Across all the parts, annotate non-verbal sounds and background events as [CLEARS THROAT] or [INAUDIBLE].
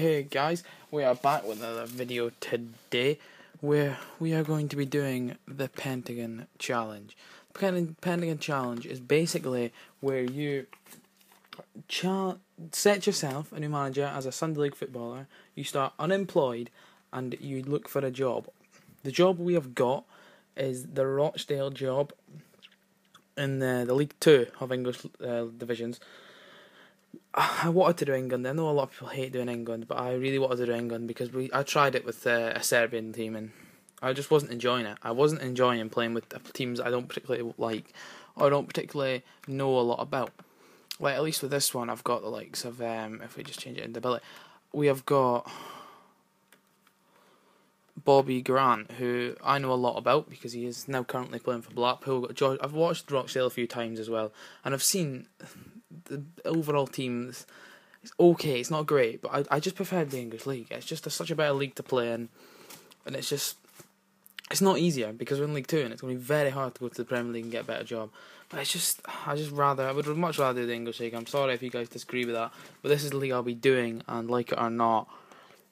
Hey guys, we are back with another video today where we are going to be doing the Pentagon Challenge. The Pentagon Challenge is basically where you cha- set yourself a new manager as a Sunday League footballer, you start unemployed, and you look for a job. The job we have got is the Rochdale job in the, the League Two of English uh, divisions. [SIGHS] I wanted to do England. I know a lot of people hate doing England, but I really wanted to do England because we I tried it with uh, a Serbian team and I just wasn't enjoying it. I wasn't enjoying playing with teams I don't particularly like or don't particularly know a lot about. Like at least with this one, I've got the likes of um, if we just change it into Billy, we have got Bobby Grant, who I know a lot about because he is now currently playing for Blackpool. I've watched Rochdale a few times as well, and I've seen the overall team is okay. It's not great, but I I just prefer the English league. It's just a, such a better league to play in, and it's just it's not easier because we're in League Two and it's going to be very hard to go to the Premier League and get a better job. But it's just I just rather I would much rather do the English league. I'm sorry if you guys disagree with that, but this is the league I'll be doing, and like it or not,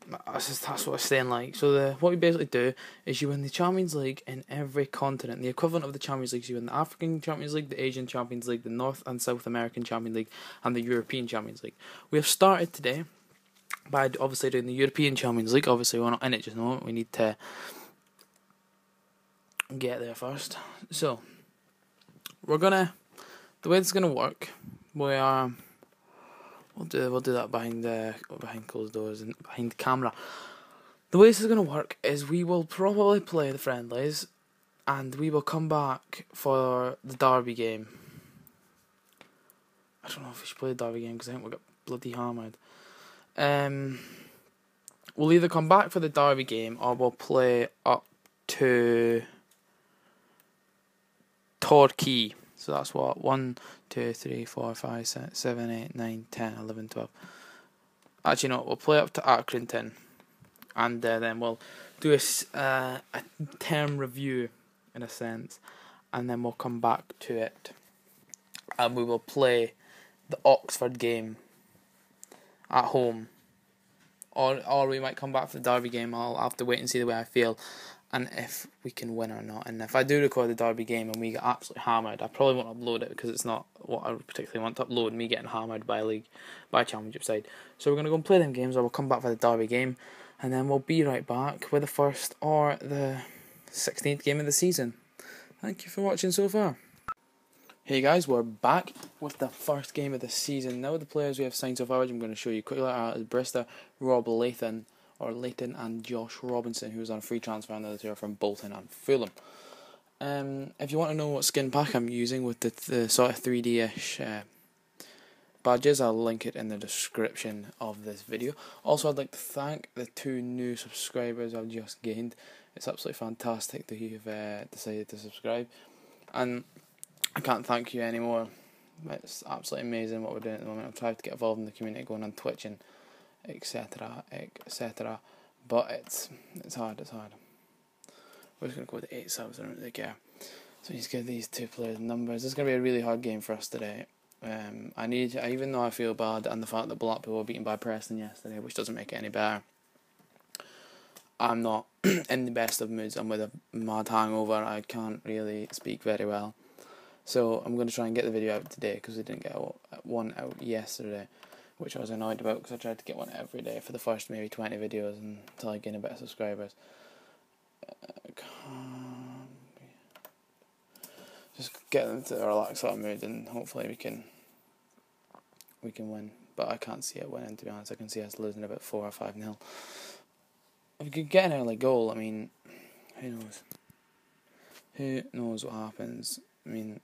that's just, that's what it's staying like. So the what we basically do is you win the Champions League in every continent. The equivalent of the Champions League you win the African Champions League, the Asian Champions League, the North and South American Champions League, and the European Champions League. We have started today by obviously doing the European Champions League. Obviously we're not in it just now. We need to get there first. So we're gonna the way it's gonna work. We are We'll do we'll do that behind the behind closed doors and behind the camera. The way this is gonna work is we will probably play the friendlies, and we will come back for the derby game. I don't know if we should play the derby game because I think we got bloody hammered. Um, we'll either come back for the derby game or we'll play up to Torquay. So that's what one, two, three, four, five, six, seven, eight, nine, ten, eleven, twelve. Actually, no, we'll play up to Accrington, and uh, then we'll do a, uh, a term review in a sense, and then we'll come back to it, and we will play the Oxford game at home. Or, or we might come back for the Derby game. I'll have to wait and see the way I feel and if we can win or not. And if I do record the Derby game and we get absolutely hammered, I probably won't upload it because it's not what I particularly want to upload. Me getting hammered by a league, by a championship side. So we're gonna go and play them games, or we'll come back for the Derby game, and then we'll be right back with the first or the sixteenth game of the season. Thank you for watching so far. Hey guys, we're back with the first game of the season. Now the players we have signed so far, which I'm going to show you quickly, are Brister, Rob Latham, or Leighton and Josh Robinson, who was on free transfer, and the other two are from Bolton and Fulham. Um, if you want to know what skin pack I'm using with the, the sort of 3D ish uh, badges, I'll link it in the description of this video. Also, I'd like to thank the two new subscribers I've just gained. It's absolutely fantastic that you've uh, decided to subscribe, and I can't thank you anymore. It's absolutely amazing what we're doing at the moment. I'm trying to get involved in the community, going on Twitch and etc., etc. But it's it's hard. It's hard. We're just gonna go with eight subs. I don't really care. So he's give these two players numbers. It's gonna be a really hard game for us today. Um, I need, even though I feel bad, and the fact that Blackpool were beaten by Preston yesterday, which doesn't make it any better. I'm not [CLEARS THROAT] in the best of moods. I'm with a mad hangover. I can't really speak very well. So I'm going to try and get the video out today because we didn't get one out yesterday which I was annoyed about because I tried to get one every day for the first maybe 20 videos until I gain a bit of subscribers. Uh, just get them to a relaxed sort of mood and hopefully we can we can win. But I can't see it winning to be honest. I can see us losing about 4 or 5 nil. If we could get an early goal, I mean, who knows? Who knows what happens? I mean,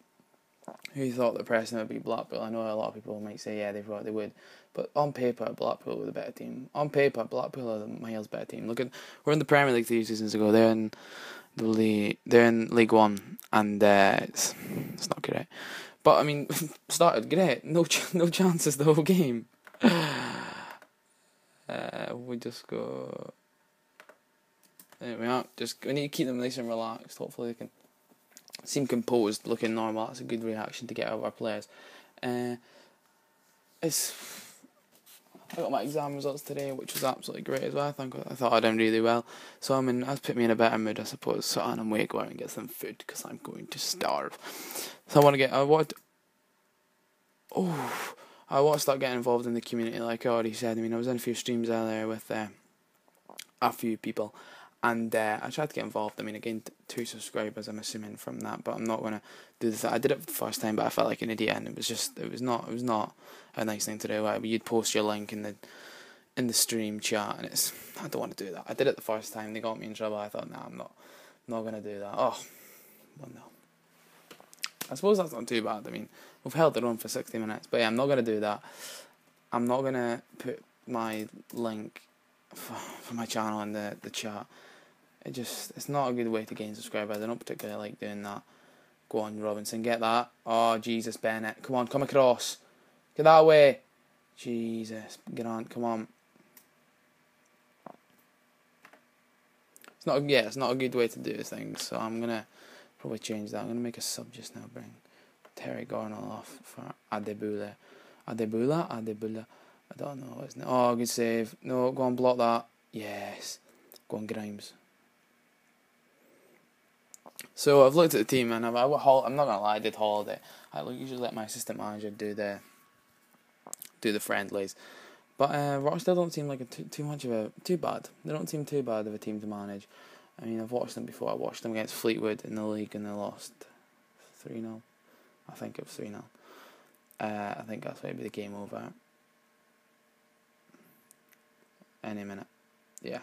who thought that Preston would be Blackpool? I know a lot of people might say, yeah, they thought they would. But on paper, Blackpool were the better team. On paper, Blackpool are the miles better team. Look at we're in the Premier League three seasons ago. They're in the league. They're in League One, and uh, it's it's not great. But I mean, [LAUGHS] started great. No ch- [LAUGHS] no chances the whole game. [SIGHS] Uh, we just go. There we are. Just we need to keep them nice and relaxed. Hopefully they can seem composed, looking normal. That's a good reaction to get out of our players. Uh, it's I got my exam results today, which was absolutely great as well. I think I thought I done really well. So I mean, that's put me in a better mood, I suppose. So I'm going to go out and get some food because I'm going to starve. So I want to get. I want. Oh, I want to start getting involved in the community, like I already said. I mean, I was in a few streams earlier with uh, a few people, and uh, I tried to get involved. I mean, again, two subscribers. I'm assuming from that, but I'm not gonna do this. I did it the first time, but I felt like an idiot, and it was just, it was not, it was not a nice thing to do. Like, you'd post your link in the in the stream chat, and it's, I don't want to do that. I did it the first time. They got me in trouble. I thought, nah, I'm not, not gonna do that. Oh, well, no. I suppose that's not too bad. I mean, we've held it on for 60 minutes, but yeah, I'm not gonna do that. I'm not gonna put my link for, [SIGHS] for my channel in the the chat it just it's not a good way to gain subscribers. I don't particularly like doing that. Go on, Robinson, get that. Oh Jesus, Bennett, come on, come across, get that way. Jesus, Grant, come on. It's not yeah, it's not a good way to do things. So I'm gonna probably change that. I'm gonna make a sub just now. Bring Terry Gornell off for Adebula, Adebula, Adebula. I don't know, isn't it? Oh, good save. No, go on, block that. Yes. Go on, Grimes. So I've looked at the team and I've, I, I'm not gonna lie, I did holiday. I usually let my assistant manager do the do the friendlies, but uh, Rochdale don't seem like a too, too much of a too bad. They don't seem too bad of a team to manage. I mean, I've watched them before. I watched them against Fleetwood in the league and they lost three 0 I think it was three 0 uh, I think that's maybe the game over. Any minute, yeah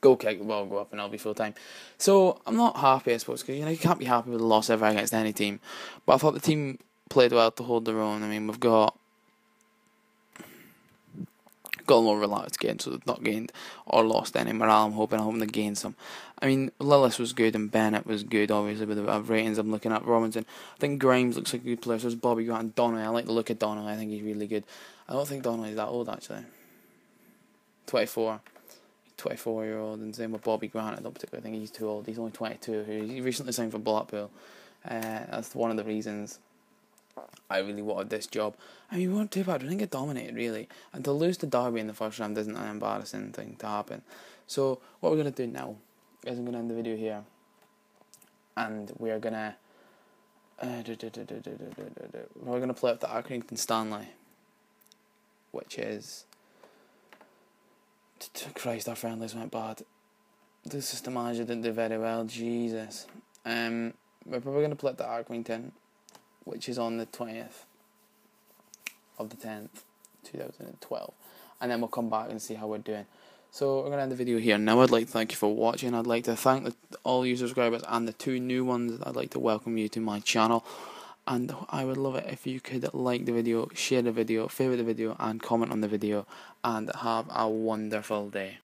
goal kick the ball go up and I'll be full time. So I'm not happy, I suppose, because you know you can't be happy with a loss ever against any team. But I thought the team played well to hold their own. I mean, we've got got more relaxed game, so they've not gained or lost any morale. I'm hoping, I'm hoping they gain some. I mean, Lillis was good and Bennett was good, obviously, with the uh, ratings I'm looking at. Robinson, I think Grimes looks like a good player. So there's Bobby Grant and Donnelly. I like the look of Donnelly. I think he's really good. I don't think Donnelly's that old, actually. 24. 24 year old, and same with Bobby Grant. I don't particularly think he's too old. He's only 22. He recently signed for Blackpool. Uh, that's one of the reasons I really wanted this job. I mean, we weren't too bad. We didn't get dominated really, and to lose to Derby in the first round isn't an embarrassing thing to happen. So what we're gonna do now is I'm gonna end the video here, and we're gonna. Uh, we're gonna play up the Accrington Stanley, which is Christ, our friendlies went bad. The system manager didn't do very well. Jesus. Um, we're probably going to play at the Accrington, which is on the 20th of the 10th, 2012. And then we'll come back and see how we're doing. So we're going to end the video here. Now I'd like to thank you for watching. I'd like to thank the, all you subscribers and the two new ones. I'd like to welcome you to my channel and I would love it if you could like the video, share the video, favorite the video, and comment on the video. And have a wonderful day.